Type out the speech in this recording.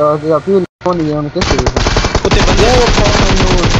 Ja, ja, kyllä on ja on keskellä. Kuten Joo, on